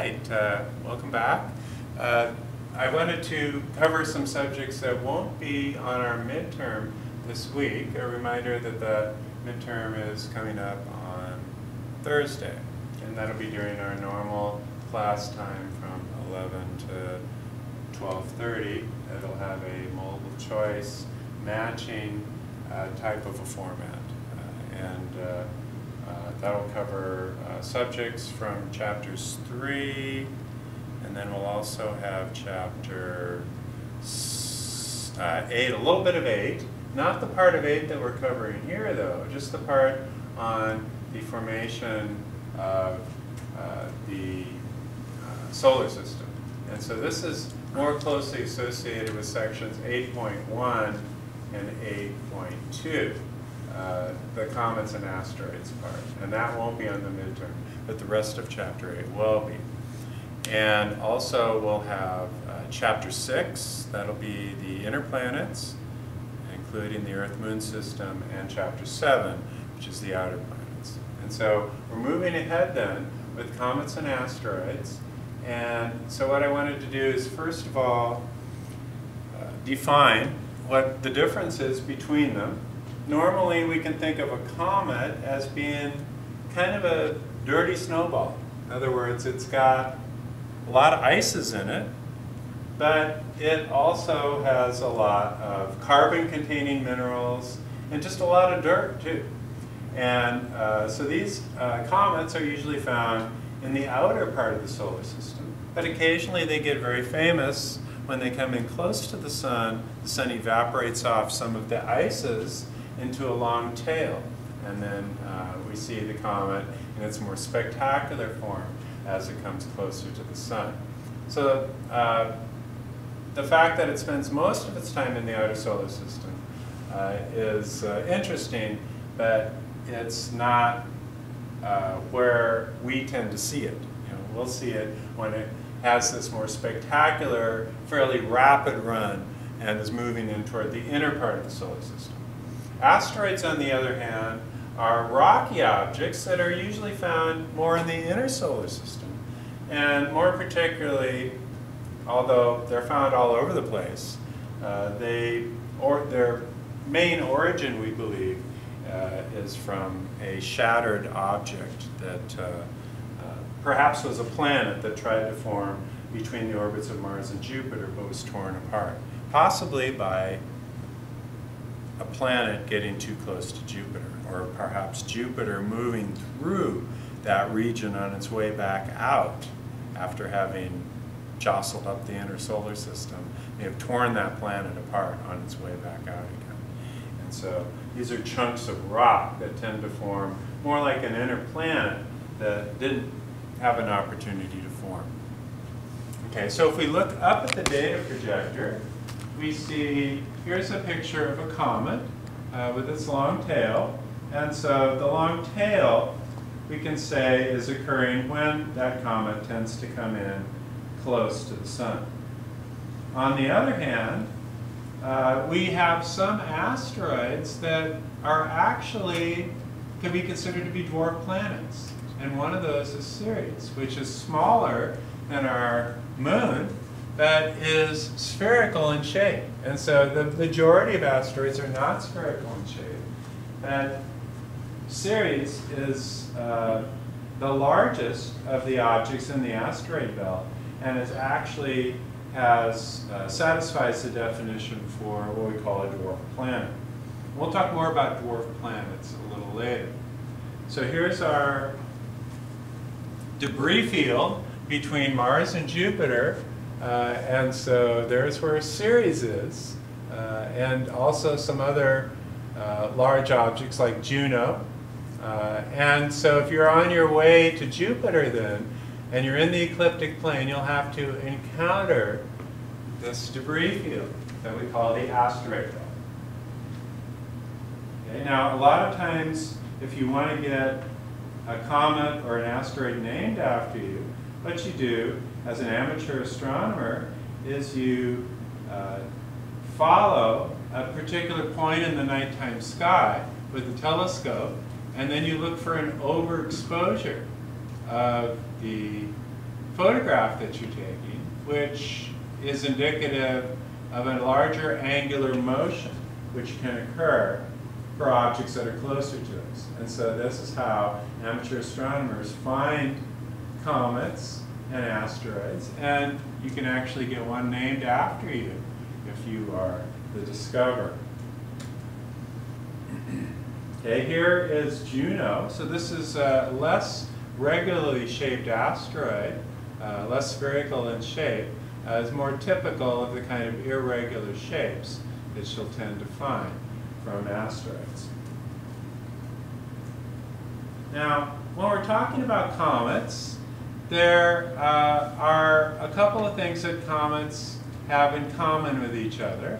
right, uh, welcome back. Uh, I wanted to cover some subjects that won't be on our midterm this week. A reminder that the midterm is coming up on Thursday, and that'll be during our normal class time from 11 to 12.30. It'll have a multiple choice matching uh, type of a format. Uh, and uh, that'll cover uh, subjects from chapters three, and then we'll also have chapter uh, eight, a little bit of eight. Not the part of eight that we're covering here, though, just the part on the formation of uh, the uh, solar system. And so this is more closely associated with sections 8.1 and 8.2 uh, the comets and asteroids part. And that won't be on the midterm, but the rest of chapter 8 will be. And also we'll have uh, chapter 6, that'll be the inner planets, including the Earth-Moon system, and chapter 7, which is the outer planets. And so we're moving ahead then with comets and asteroids. And so what I wanted to do is first of all uh, define what the difference is between them normally we can think of a comet as being kind of a dirty snowball. In other words, it's got a lot of ices in it, but it also has a lot of carbon-containing minerals and just a lot of dirt too. And uh, so these uh, comets are usually found in the outer part of the solar system, but occasionally they get very famous when they come in close to the sun, the sun evaporates off some of the ices into a long tail. And then uh, we see the comet in its more spectacular form as it comes closer to the sun. So uh, the fact that it spends most of its time in the outer solar system uh, is uh, interesting, but it's not uh, where we tend to see it. You know, we'll see it when it has this more spectacular, fairly rapid run and is moving in toward the inner part of the solar system. Asteroids, on the other hand, are rocky objects that are usually found more in the inner solar system. And more particularly, although they're found all over the place, uh, they, or their main origin, we believe, uh, is from a shattered object that uh, uh perhaps was a planet that tried to form between the orbits of Mars and Jupiter but was torn apart, possibly by a planet getting too close to Jupiter, or perhaps Jupiter moving through that region on its way back out after having jostled up the inner solar system. may have torn that planet apart on its way back out again. And so these are chunks of rock that tend to form more like an inner planet that didn't have an opportunity to form. Okay, so if we look up at the data projector, we see, here's a picture of a comet uh, with its long tail. And so the long tail, we can say, is occurring when that comet tends to come in close to the sun. On the other hand, uh, we have some asteroids that are actually, can be considered to be dwarf planets. And one of those is Ceres, which is smaller than our moon, that is spherical in shape. And so the majority of asteroids are not spherical in shape. And Ceres is uh, the largest of the objects in the asteroid belt and is actually has uh, satisfies the definition for what we call a dwarf planet. We'll talk more about dwarf planets a little later. So here's our debris field between Mars and Jupiter and so there's where Ceres is, uh, and also some other uh, large objects like Juno. Uh, and so if you're on your way to Jupiter then, and you're in the ecliptic plane, you'll have to encounter this debris field that we call the asteroid belt. Okay, now, a lot of times, if you want to get a comet or an asteroid named after you, what you do as an amateur astronomer is you uh, follow a particular point in the nighttime sky with a telescope, and then you look for an overexposure of the photograph that you're taking, which is indicative of a larger angular motion which can occur for objects that are closer to us. And so this is how amateur astronomers find comets and asteroids, and you can actually get one named after you if you are the discoverer. Okay, here is Juno. So this is a less regularly shaped asteroid, uh, less spherical in shape, uh, more typical of the kind of irregular shapes that you'll tend to find from asteroids. Now, when we're talking about comets, there uh, are a couple of things that comets have in common with each other.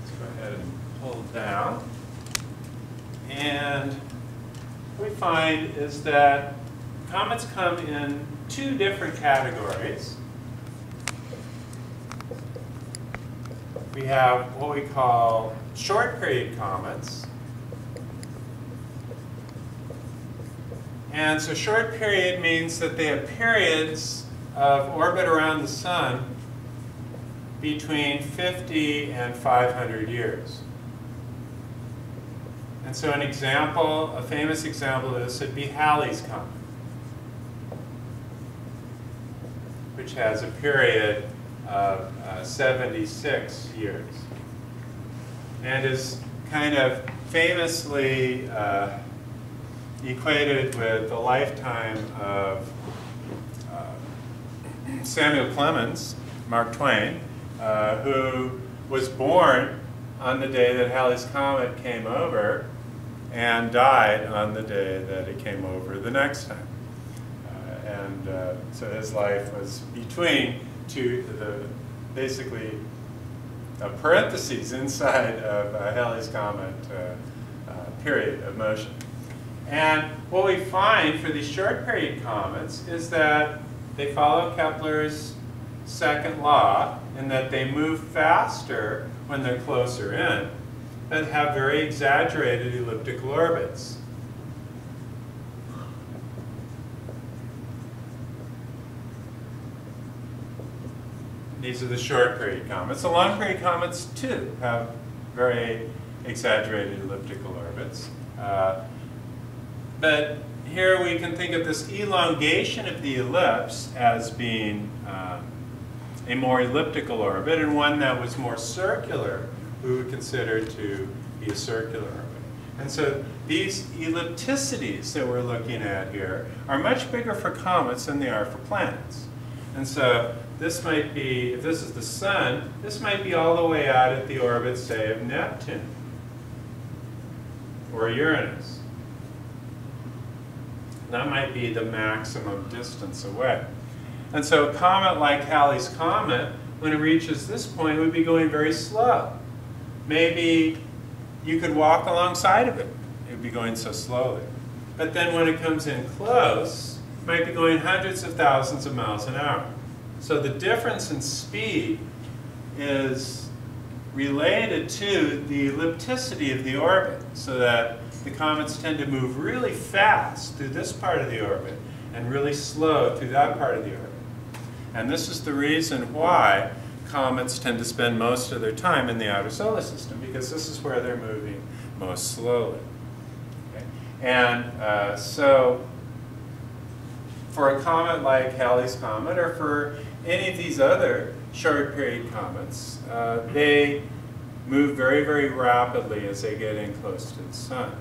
Let's go ahead and pull down. And what we find is that comets come in two different categories. We have what we call short period comets. And so short period means that they have periods of orbit around the sun between 50 and 500 years. And so an example, a famous example of this would be Halley's Comet, which has a period of uh, 76 years and is kind of famously uh, equated with the lifetime of uh, Samuel Clemens, Mark Twain, uh, who was born on the day that Halley's Comet came over and died on the day that it came over the next time. Uh, and uh, so his life was between two, the basically a parentheses inside of Halley's Comet uh, uh, period of motion. And what we find for these short period comets is that they follow Kepler's second law in that they move faster when they're closer in, but have very exaggerated elliptical orbits. These are the short period comets. The long period comets, too, have very exaggerated elliptical orbits. Uh, but here we can think of this elongation of the ellipse as being um, a more elliptical orbit, and one that was more circular, we would consider to be a circular orbit. And so these ellipticities that we're looking at here are much bigger for comets than they are for planets. And so this might be, if this is the sun, this might be all the way out at the orbit, say, of Neptune or Uranus. That might be the maximum distance away. And so a comet like Halley's Comet, when it reaches this point, would be going very slow. Maybe you could walk alongside of it. It would be going so slowly. But then when it comes in close, it might be going hundreds of thousands of miles an hour. So the difference in speed is related to the ellipticity of the orbit, so that the comets tend to move really fast through this part of the orbit and really slow through that part of the orbit. And this is the reason why comets tend to spend most of their time in the outer solar system, because this is where they're moving most slowly. Okay? And uh, so for a comet like Halley's Comet, or for any of these other short period comets, uh, they move very, very rapidly as they get in close to the sun.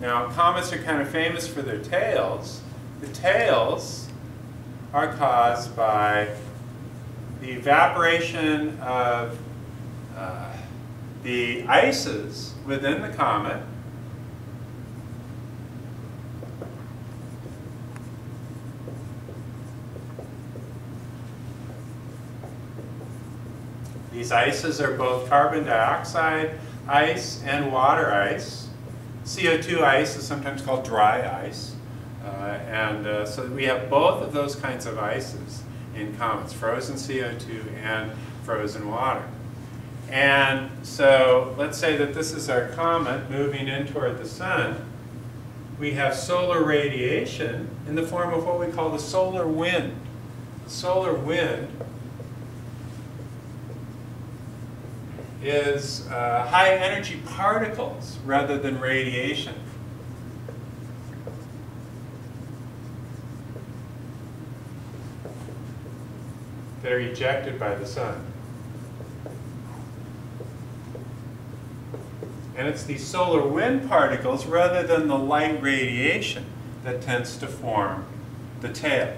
Now, comets are kind of famous for their tails. The tails are caused by the evaporation of uh, the ices within the comet These ices are both carbon dioxide ice and water ice. CO2 ice is sometimes called dry ice. Uh, and uh, so we have both of those kinds of ices in comets, frozen CO2 and frozen water. And so let's say that this is our comet moving in toward the sun. we have solar radiation in the form of what we call the solar wind. The solar wind is uh, high energy particles rather than radiation. that are ejected by the sun. And it's these solar wind particles rather than the light radiation that tends to form the tail.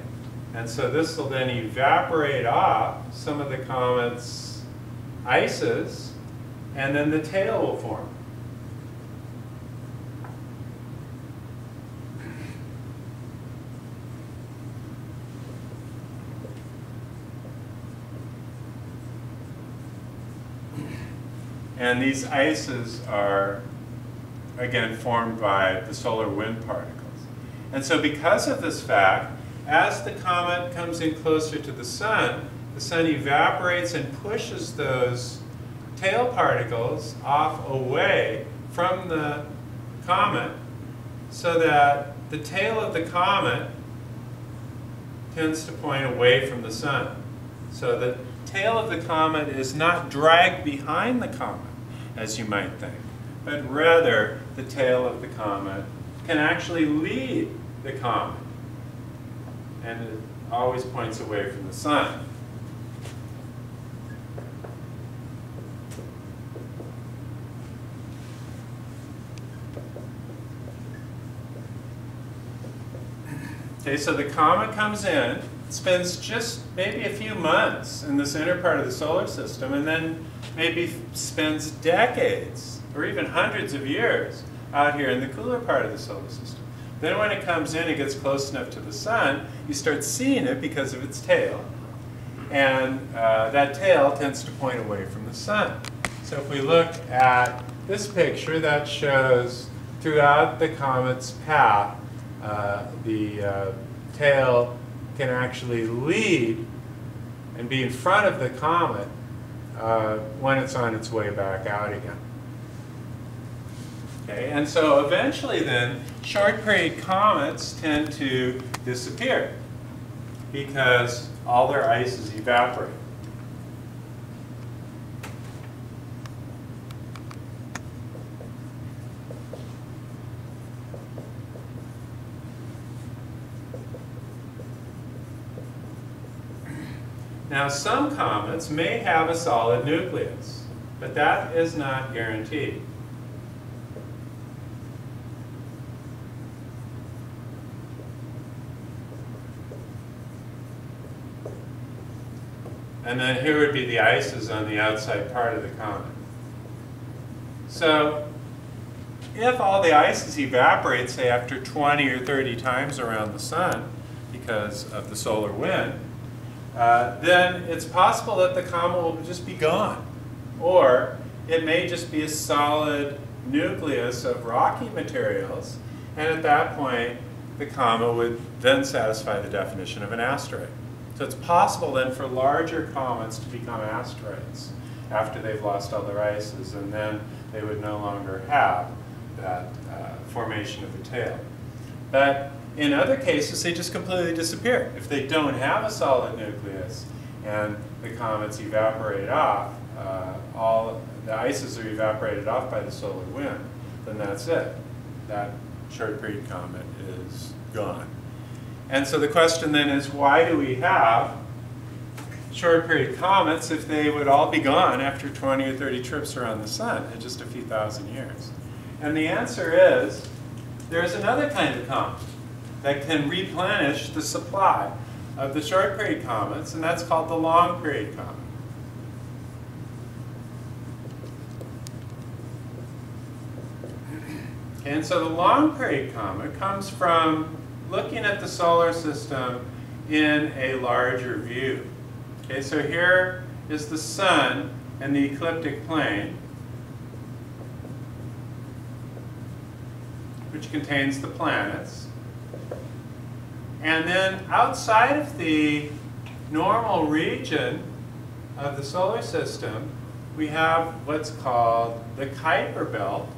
And so this will then evaporate off some of the comet's ices, and then the tail will form. And these ices are, again, formed by the solar wind particles. And so because of this fact, as the comet comes in closer to the sun, the sun evaporates and pushes those tail particles off away from the comet so that the tail of the comet tends to point away from the sun. So the tail of the comet is not dragged behind the comet as you might think, but rather the tail of the comet can actually lead the comet. And it always points away from the sun. Okay, so the comet comes in, spends just maybe a few months in this inner part of the solar system, and then maybe spends decades or even hundreds of years out here in the cooler part of the solar system. Then when it comes in, it gets close enough to the sun, you start seeing it because of its tail. And uh, that tail tends to point away from the sun. So if we look at this picture, that shows throughout the comet's path, uh, the uh, tail can actually lead and be in front of the comet uh, when it's on its way back out again. Okay, and so eventually then, short period comets tend to disappear because all their ice is evaporated. Now some comets may have a solid nucleus, but that is not guaranteed. And then here would be the ices on the outside part of the comet. So if all the ices evaporate, say after 20 or 30 times around the sun because of the solar wind, uh, then it's possible that the comet will just be gone. Or it may just be a solid nucleus of rocky materials, and at that point, the comet would then satisfy the definition of an asteroid. So it's possible then for larger comets to become asteroids after they've lost all their ices, and then they would no longer have that uh, formation of the tail. But in other cases, they just completely disappear. If they don't have a solid nucleus and the comets evaporate off, uh, all the ices are evaporated off by the solar wind, then that's it. That short period comet is gone. And so the question then is, why do we have short period comets if they would all be gone after 20 or 30 trips around the sun in just a few thousand years? And the answer is, there's another kind of comet that can replenish the supply of the short period comets, and that's called the long period comet. And so the long period comet comes from looking at the solar system in a larger view. Okay, so here is the sun and the ecliptic plane, which contains the planets. And then outside of the normal region of the solar system, we have what's called the Kuiper belt,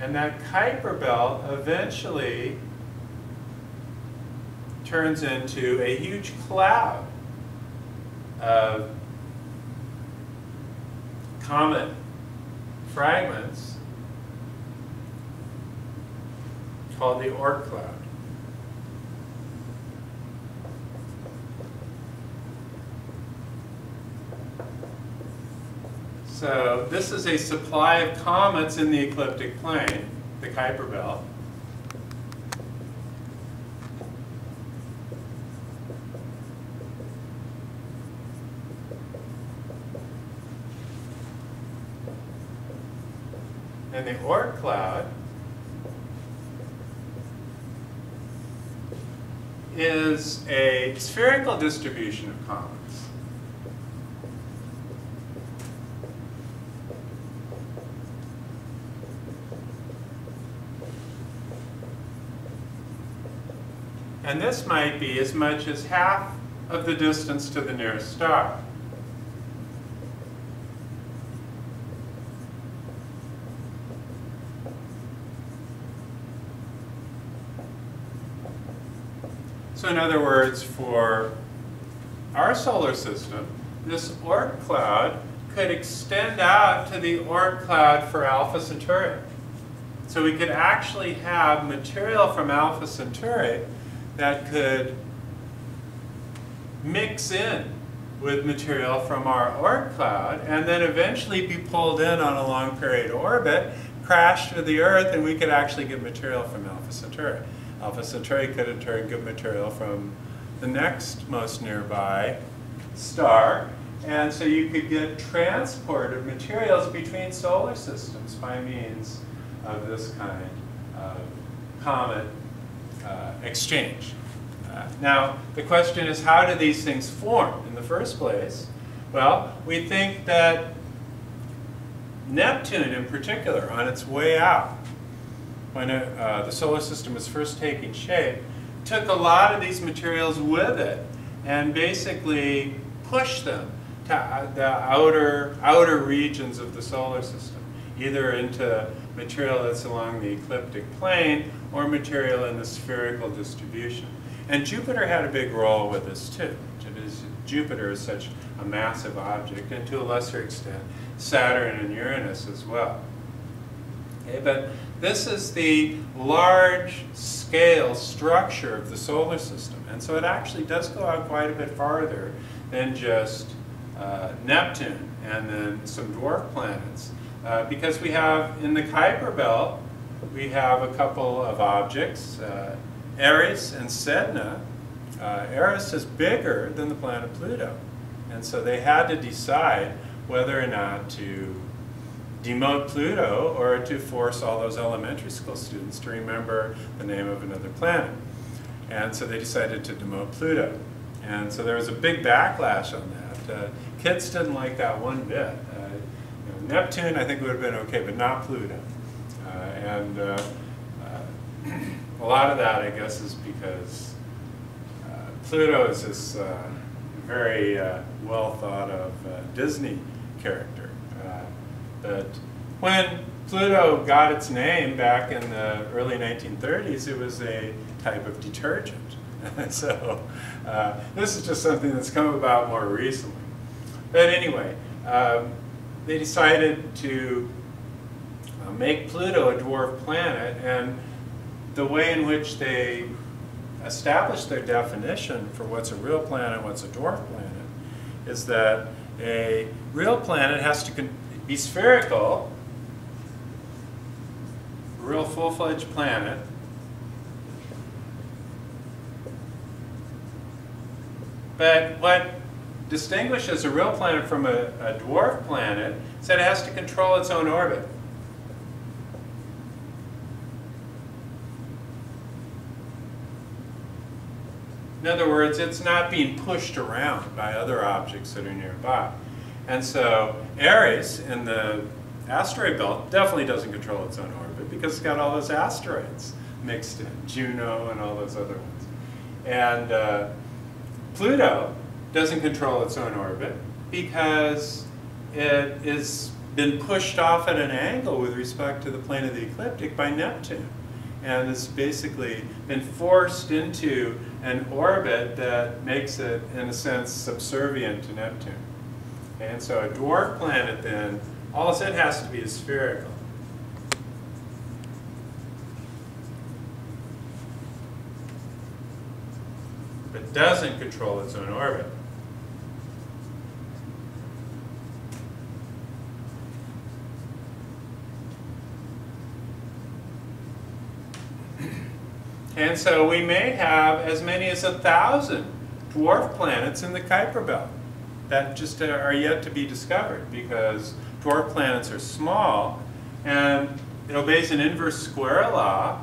And that Kuiper belt eventually turns into a huge cloud of comet fragments called the Oort cloud. So this is a supply of comets in the ecliptic plane, the Kuiper belt. And the Oort cloud is a spherical distribution of comets. And this might be as much as half of the distance to the nearest star. So in other words, for our solar system, this Oort cloud could extend out to the Oort cloud for Alpha Centauri. So we could actually have material from Alpha Centauri that could mix in with material from our Oort cloud and then eventually be pulled in on a long period orbit, crash to the Earth, and we could actually get material from Alpha Centauri. Alpha Centauri could in turn get material from the next most nearby star. And so you could get transport of materials between solar systems by means of this kind of comet uh, exchange. Uh, now, the question is how do these things form in the first place? Well, we think that Neptune in particular, on its way out, when it, uh, the solar system was first taking shape, took a lot of these materials with it and basically pushed them to uh, the outer, outer regions of the solar system, either into material that's along the ecliptic plane or material in the spherical distribution. And Jupiter had a big role with this too. Jupiter is such a massive object, and to a lesser extent, Saturn and Uranus as well. Okay, but this is the large scale structure of the solar system. And so it actually does go out quite a bit farther than just uh, Neptune and then some dwarf planets. Uh, because we have, in the Kuiper belt, we have a couple of objects, uh, Eris and Sedna. Uh, Eris is bigger than the planet Pluto. And so they had to decide whether or not to demote Pluto or to force all those elementary school students to remember the name of another planet. And so they decided to demote Pluto. And so there was a big backlash on that. Uh, kids didn't like that one bit. Uh, Neptune, I think, would have been okay, but not Pluto. Uh, and uh, uh, a lot of that, I guess, is because uh, Pluto is this very well thought of Disney character. but when Pluto got its name back in the early 1930s, it was a type of detergent. so uh, this is just something that's come about more recently. But anyway, um, they decided to uh, make Pluto a dwarf planet, and the way in which they established their definition for what's a real planet, and what's a dwarf planet, is that a real planet has to be spherical, a real full-fledged planet, But what distinguishes a real planet from a, a, dwarf planet is that it has to control its own orbit. In other words, it's not being pushed around by other objects that are nearby. And so Ceres in the asteroid belt definitely doesn't control its own orbit because it's got all those asteroids mixed in, Juno and all those other ones. And uh, Pluto doesn't control its own orbit because it is been pushed off at an angle with respect to the plane of the ecliptic by Neptune. And it's basically been forced into an orbit that makes it, in a sense, subservient to Neptune. And so a dwarf planet then, all of it has to be is spherical. But doesn't control its own orbit. And so we may have as many as a thousand dwarf planets in the Kuiper belt that just are yet to be discovered because dwarf planets are small and it obeys an inverse square law,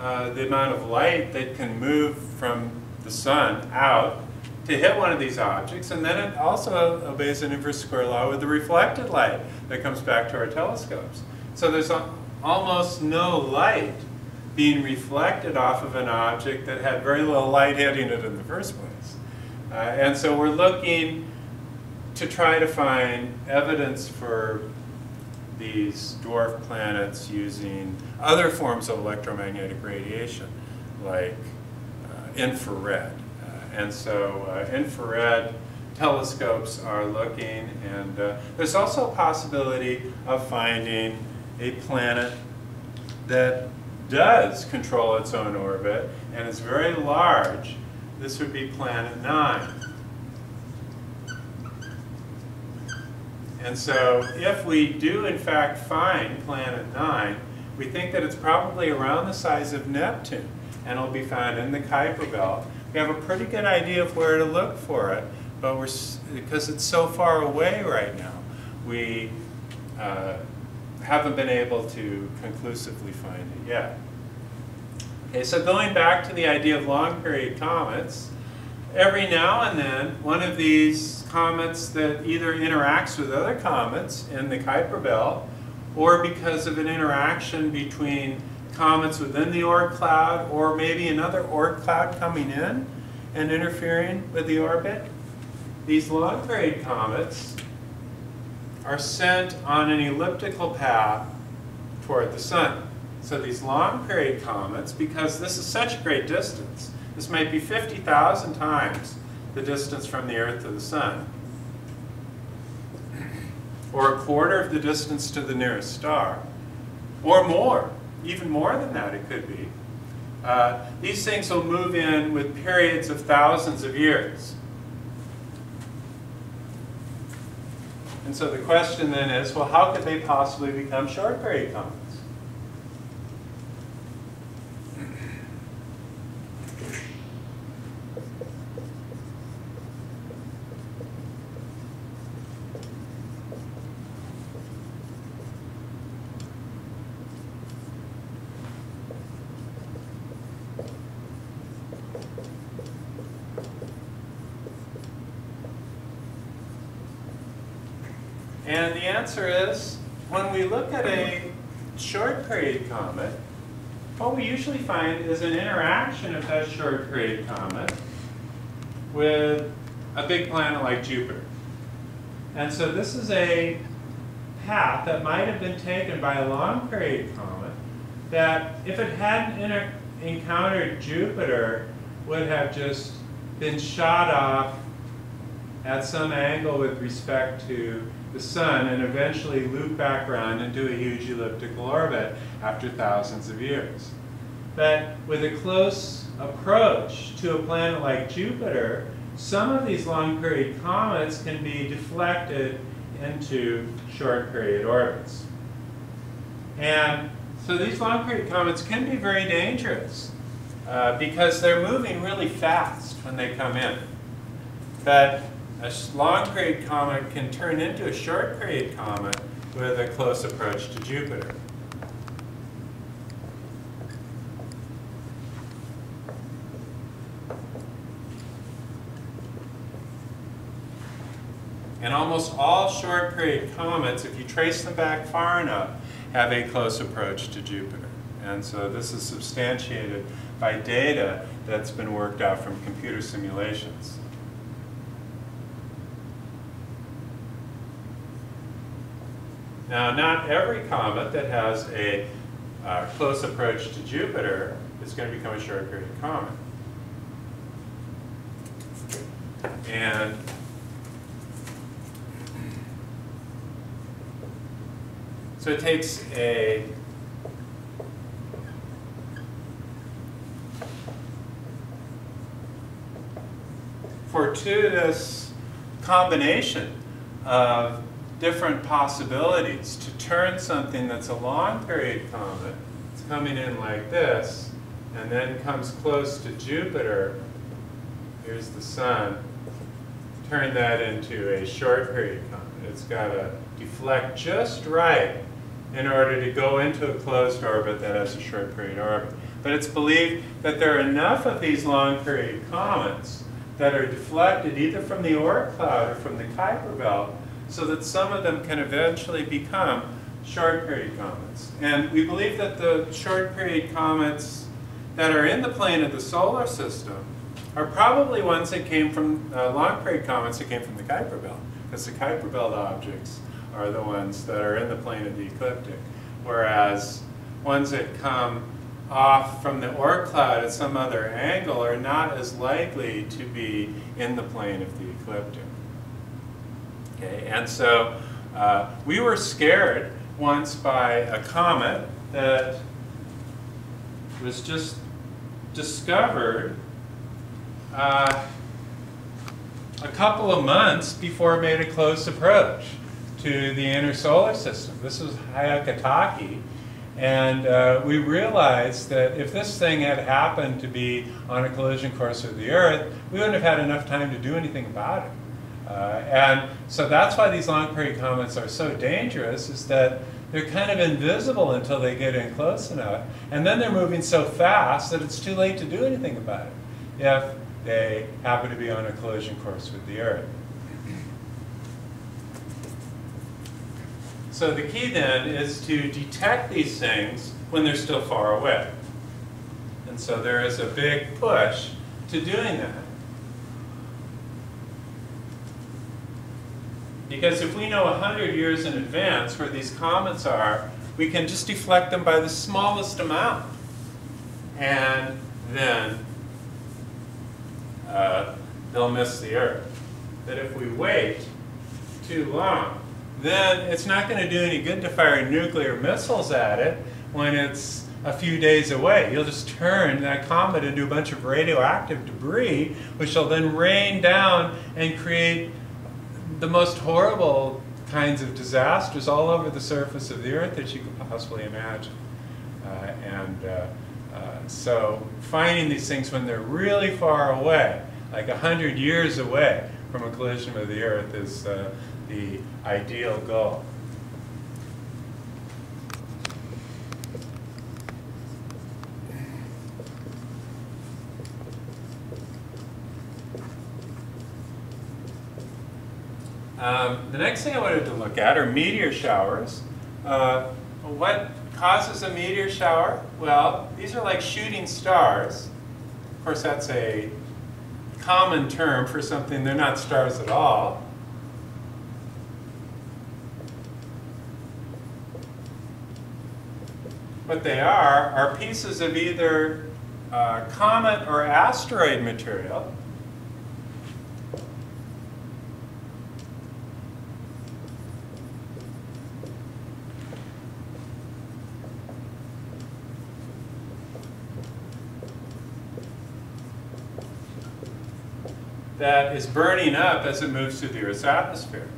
uh, the amount of light that can move from the sun out to hit one of these objects, and then it also obeys an inverse square law with the reflected light that comes back to our telescopes. So there's almost no light being reflected off of an object that had very little light hitting it in the first place. Uh, and so we're looking to try to find evidence for these dwarf planets using other forms of electromagnetic radiation, like uh, infrared. Uh, and so uh, infrared telescopes are looking, and uh, there's also a possibility of finding a planet that does control its own orbit and is very large. This would be planet 9. And so if we do in fact find planet 9, we think that it's probably around the size of Neptune and it'll be found in the Kuiper belt. We have a pretty good idea of where to look for it, but we're because it's so far away right now, we uh, haven't been able to conclusively find it yet. Okay, so going back to the idea of long period comets, every now and then one of these comets that either interacts with other comets in the Kuiper belt or because of an interaction between comets within the Oort cloud or maybe another Oort cloud coming in and interfering with the orbit. These long period comets are sent on an elliptical path toward the sun. So these long period comets, because this is such a great distance, this might be 50,000 times the distance from the Earth to the Sun, or a quarter of the distance to the nearest star, or more, even more than that it could be. Uh, these things will move in with periods of thousands of years. And so the question then is, well, how could they possibly become short period comets? And the answer is, when we look at a short period comet, what we usually find is an interaction of that short period comet with a big planet like Jupiter. And so this is a path that might have been taken by a long period comet that if it hadn't encountered Jupiter would have just been shot off at some angle with respect to the sun and eventually loop back around into a huge elliptical orbit after thousands of years. But with a close approach to a planet like Jupiter, some of these long period comets can be deflected into short period orbits. And so these long period comets can be very dangerous uh, because they're moving really fast when they come in. But a long period comet can turn into a short period comet with a close approach to Jupiter. And almost all short period comets, if you trace them back far enough, have a close approach to Jupiter. And so this is substantiated by data that's been worked out from computer simulations. Now, not every comet that has a uh, close approach to Jupiter is going to become a short period comet. And so it takes a fortuitous combination of different possibilities to turn something that's a long period comet, it's coming in like this, and then comes close to Jupiter, here's the sun, turn that into a short period comet. It's got to deflect just right in order to go into a closed orbit that has a short period orbit. But it's believed that there are enough of these long period comets that are deflected either from the Oort cloud or from the Kuiper belt so that some of them can eventually become short period comets. And we believe that the short period comets that are in the plane of the solar system are probably ones that came from uh, long period comets that came from the Kuiper belt, because the Kuiper belt objects are the ones that are in the plane of the ecliptic, whereas ones that come off from the Oort cloud at some other angle are not as likely to be in the plane of the ecliptic. Okay, and so uh, we were scared once by a comet that was just discovered uh, a couple of months before it made a close approach to the inner solar system. This was Hyakutake, and uh, we realized that if this thing had happened to be on a collision course with the Earth, we wouldn't have had enough time to do anything about it. Uh, and so that's why these long period comets are so dangerous, is that they're kind of invisible until they get in close enough. And then they're moving so fast that it's too late to do anything about it if they happen to be on a collision course with the Earth. So the key then is to detect these things when they're still far away. And so there is a big push to doing that. Because if we know 100 years in advance where these comets are, we can just deflect them by the smallest amount. And then uh, they'll miss the Earth. That if we wait too long, then it's not going to do any good to fire nuclear missiles at it when it's a few days away. You'll just turn that comet into a bunch of radioactive debris, which will then rain down and create the most horrible kinds of disasters all over the surface of the Earth that you could possibly imagine. Uh, and uh, uh, so finding these things when they're really far away, like a 100 years away from a collision with the Earth, is uh, the ideal goal. Um, the next thing I wanted to look at are meteor showers. Uh, what causes a meteor shower? Well, these are like shooting stars. Of course, that's a common term for something, they're not stars at all. What they are, are pieces of either uh, comet or asteroid material that is burning up as it moves through the Earth's atmosphere.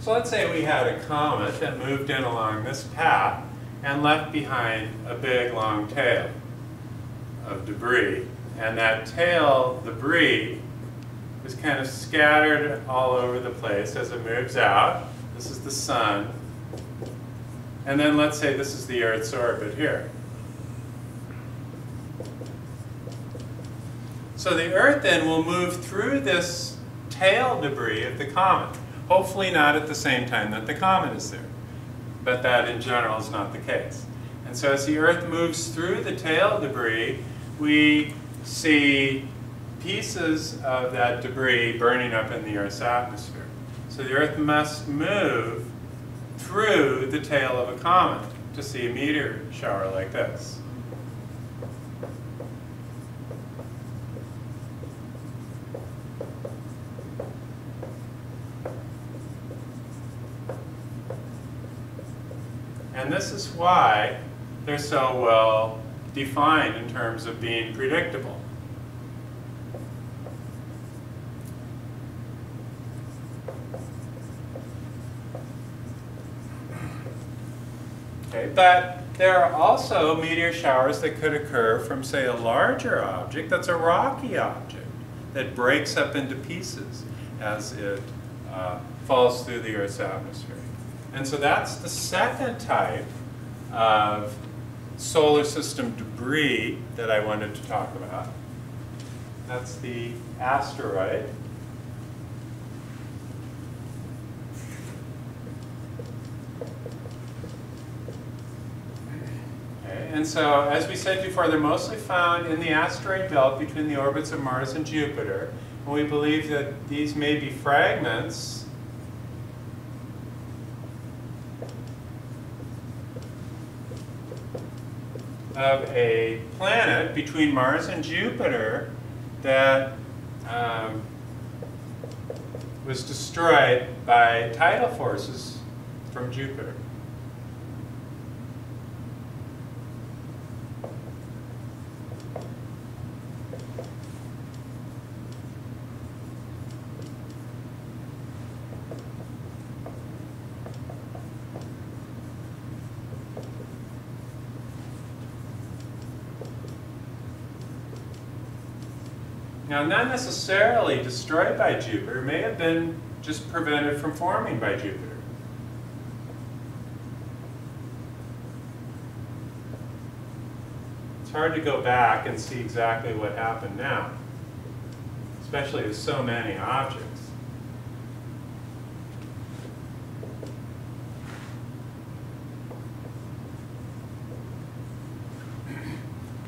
So let's say we had a comet that moved in along this path and left behind a big long tail of debris. And that tail debris is kind of scattered all over the place as it moves out. This is the sun. And then let's say this is the Earth's orbit here. So the Earth then will move through this tail debris of the comet. Hopefully not at the same time that the comet is there. But that in general is not the case. And so as the Earth moves through the tail debris, we see pieces of that debris burning up in the Earth's atmosphere. So the Earth must move through the tail of a comet to see a meteor shower like this. And this is why they're so well defined in terms of being predictable. Okay, but there are also meteor showers that could occur from, say, a larger object that's a rocky object that breaks up into pieces as it uh, falls through the Earth's atmosphere. And so that's the second type of solar system debris that I wanted to talk about. That's the asteroid. And so, as we said before, they're mostly found in the asteroid belt between the orbits of Mars and Jupiter. And we believe that these may be fragments of a planet between Mars and Jupiter that um, was destroyed by tidal forces from Jupiter. Now, not necessarily destroyed by Jupiter, may have been just prevented from forming by Jupiter. It's hard to go back and see exactly what happened now, especially with so many objects.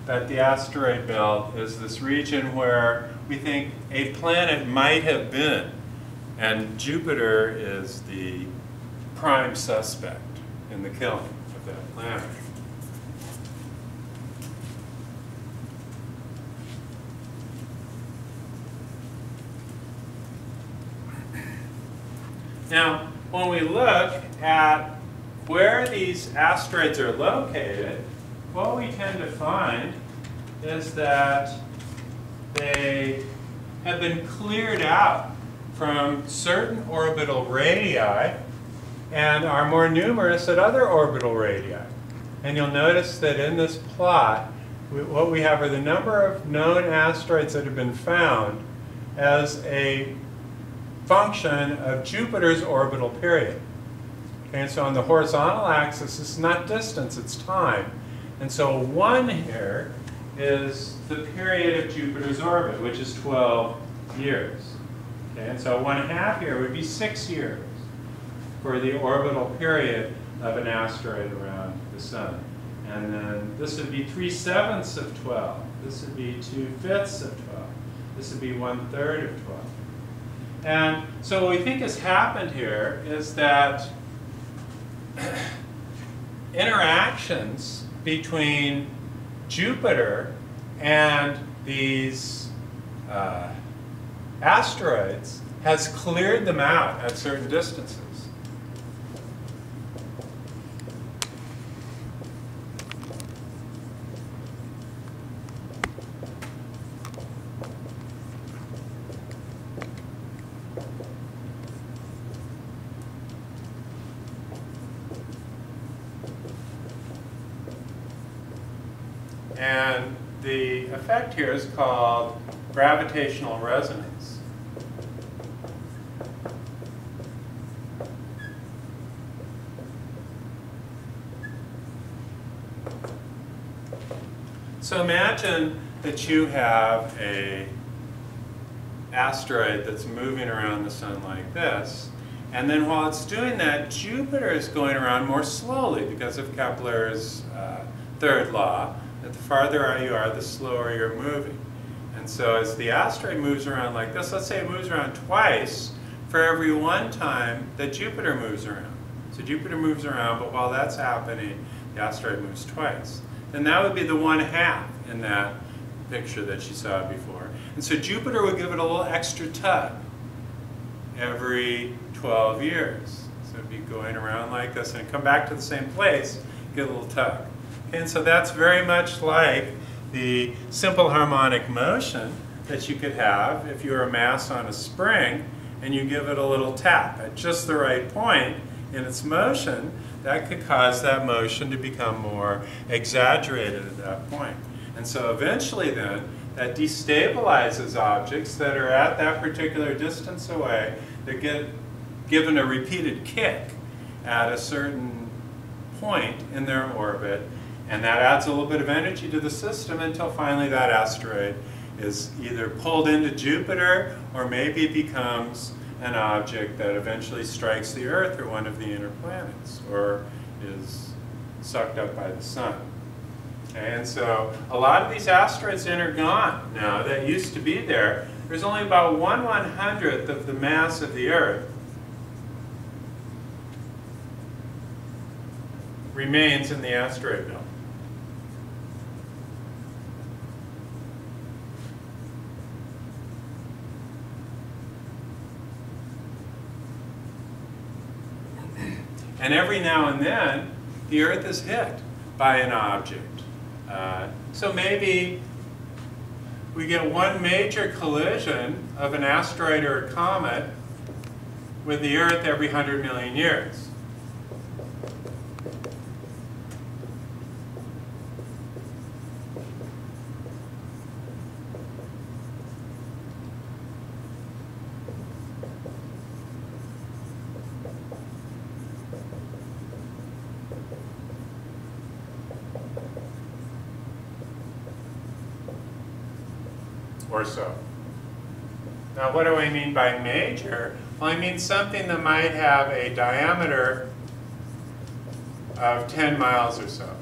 that the asteroid belt is this region where we think a planet might have been, and Jupiter is the prime suspect in the killing of that planet. Now, when we look at where these asteroids are located, what we tend to find is that they have been cleared out from certain orbital radii and are more numerous at other orbital radii. And you'll notice that in this plot, we, what we have are the number of known asteroids that have been found as a function of Jupiter's orbital period. And so on the horizontal axis, it's not distance, it's time. And so 1 here is the period of Jupiter's orbit, which is 12 years. Okay, and so 1 half here would be 6 years for the orbital period of an asteroid around the Sun. And then this would be 3 sevenths of 12. This would be 2 fifths of 12. This would be 1 third of 12. And so what we think has happened here is that interactions between Jupiter and these uh, asteroids has cleared them out at certain distances. And the here is called gravitational resonance. So imagine that you have a asteroid that's moving around the sun like this. And then while it's doing that, Jupiter is going around more slowly because of Kepler's uh, third law, that the farther out you are, the slower you're moving. And so as the asteroid moves around like this, let's say it moves around twice for every one time that Jupiter moves around. So Jupiter moves around, but while that's happening, the asteroid moves twice. Then that would be the one half in that picture that she saw before. And so Jupiter would give it a little extra tug every 12 years. So it'd be going around like this and come back to the same place, get a little tug. And so that's very much like the simple harmonic motion that you could have if you were a mass on a spring and you give it a little tap at just the right point in its motion, that could cause that motion to become more exaggerated at that point. And so eventually then, that destabilizes objects that are at that particular distance away. that get given a repeated kick at a certain point in their orbit, and that adds a little bit of energy to the system until finally that asteroid is either pulled into Jupiter or maybe becomes an object that eventually strikes the Earth or one of the inner planets or is sucked up by the sun. And so a lot of these asteroids are gone now that used to be there. There's only about one one hundredth of the mass of the Earth remains in the asteroid belt. And every now and then, the Earth is hit by an object. Uh, so maybe we get one major collision of an asteroid or a comet with the Earth every 100 million years. Or so. Now what do I mean by major? Well, I mean something that might have a diameter of 10 miles or so.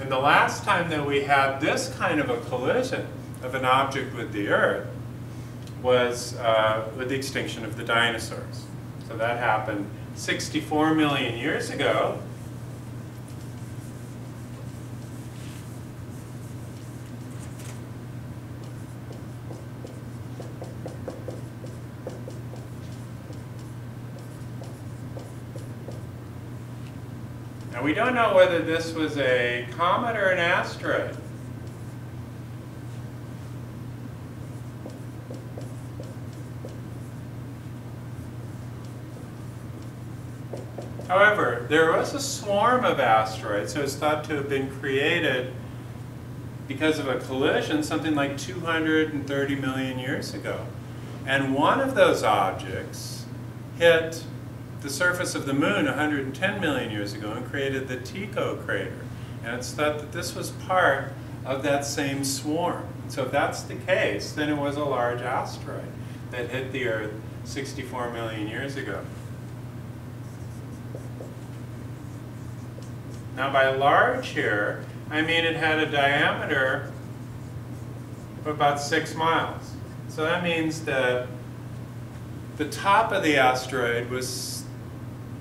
And the last time that we had this kind of a collision of an object with the Earth was uh, with the extinction of the dinosaurs. So that happened 64 million years ago. We don't know whether this was a comet or an asteroid. However, there was a swarm of asteroids, so it's thought to have been created because of a collision something like 230 million years ago. And one of those objects hit the surface of the moon 110 million years ago and created the Tycho crater. And it's thought that this was part of that same swarm. So if that's the case, then it was a large asteroid that hit the Earth 64 million years ago. Now by large here, I mean it had a diameter of about six miles. So that means that the top of the asteroid was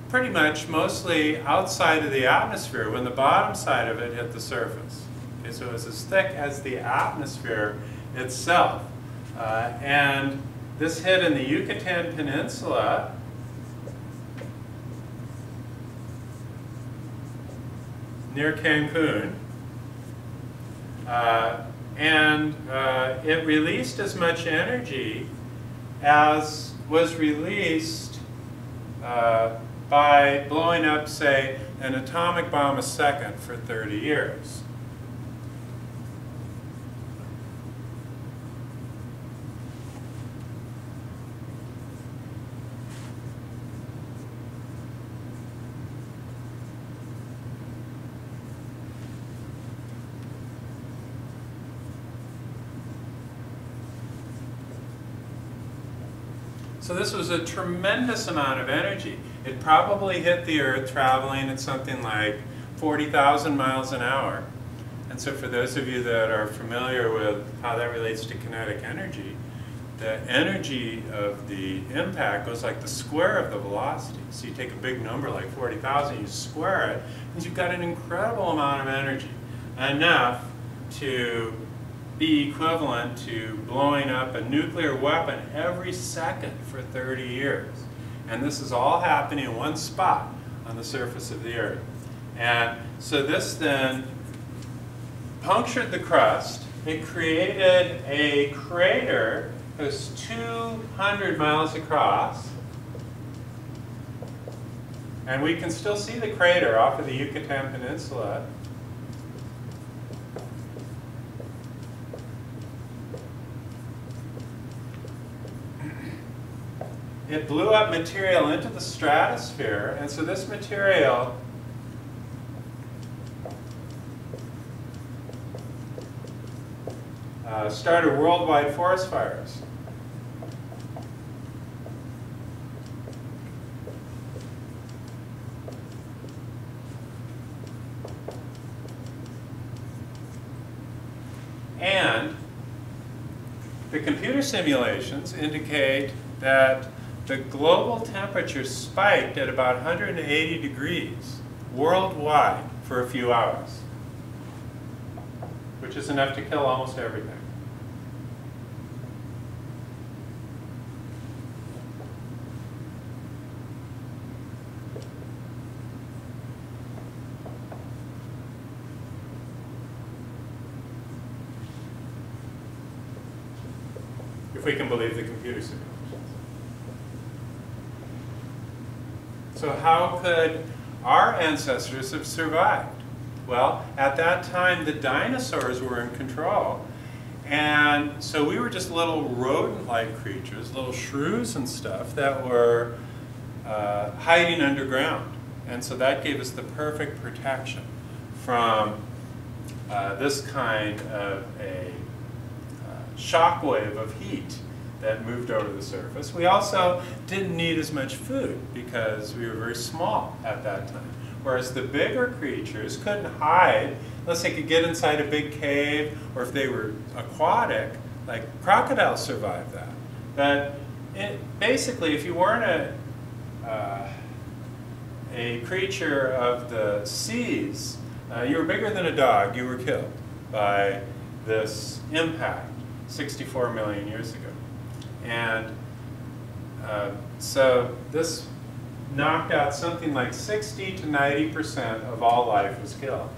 pretty much mostly outside of the atmosphere when the bottom side of it hit the surface. Okay, so it was as thick as the atmosphere itself. Uh, and this hit in the Yucatan Peninsula near Cancun. Uh, and uh, it released as much energy as was released uh, by blowing up, say, an atomic bomb a second for 30 years. So this was a tremendous amount of energy. It probably hit the Earth traveling at something like 40,000 miles an hour. And so for those of you that are familiar with how that relates to kinetic energy, the energy of the impact goes like the square of the velocity. So you take a big number like 40,000, you square it, and you've got an incredible amount of energy. Enough to be equivalent to blowing up a nuclear weapon every second for 30 years. And this is all happening in one spot on the surface of the Earth. And so this then punctured the crust. It created a crater that was 200 miles across. And we can still see the crater off of the Yucatan Peninsula. It blew up material into the stratosphere, and so this material uh, started worldwide forest fires. And the computer simulations indicate that the global temperature spiked at about 180 degrees worldwide for a few hours, which is enough to kill almost everything. If we can believe the computer simulation. So how could our ancestors have survived? Well, at that time, the dinosaurs were in control. And so we were just little rodent-like creatures, little shrews and stuff that were uh, hiding underground. And so that gave us the perfect protection from uh, this kind of a uh, shock wave of heat that moved over the surface. We also didn't need as much food because we were very small at that time. Whereas the bigger creatures couldn't hide unless they could get inside a big cave or if they were aquatic, like crocodiles survived that. But it, basically, if you weren't a, uh, a creature of the seas, uh, you were bigger than a dog, you were killed by this impact 64 million years ago. And uh, so this knocked out something like 60 to 90% of all life was killed.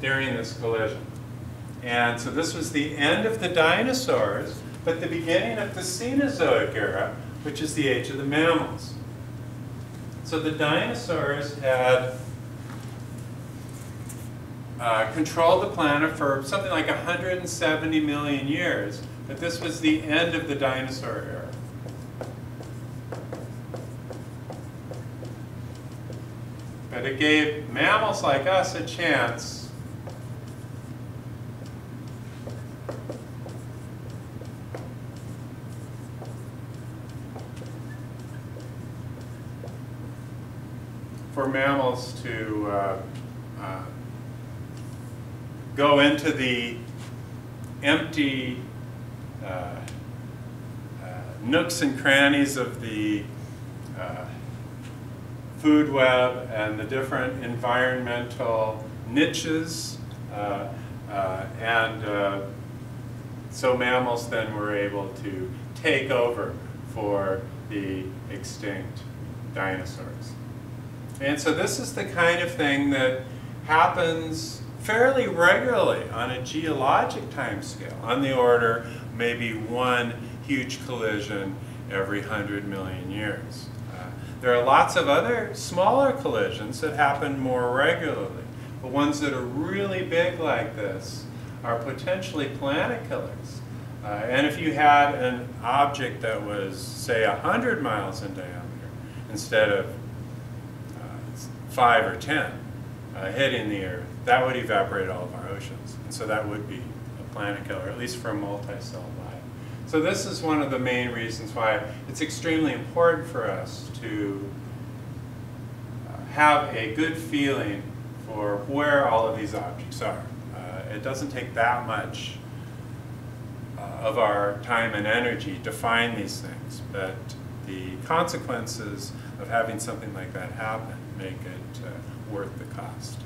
during this collision. And so this was the end of the dinosaurs, but the beginning of the Cenozoic era, which is the age of the mammals. So the dinosaurs had uh, controlled the planet for something like 170 million years, but this was the end of the dinosaur era. But it gave mammals like us a chance for mammals to uh, uh, go into the empty uh, uh nooks and crannies of the uh, food web and the different environmental niches uh, and so mammals then were able to take over for the extinct dinosaurs. And so this is the kind of thing that happens fairly regularly on a geologic time scale, on the order maybe one huge collision every 100 million years. Uh, there are lots of other smaller collisions that happen more regularly, but ones that are really big like this are potentially planet killers. Uh, and if you had an object that was, say, 100 miles in diameter, instead of five or 10 uh, in the Earth, that would evaporate all of our oceans. And so that would be a planet killer, at least for a multi-cell life. So this is one of the main reasons why it's extremely important for us to uh, have a good feeling for where all of these objects are. Uh, it doesn't take that much uh, of our time and energy to find these things, but the consequences of having something like that happen make it uh, worth the cost.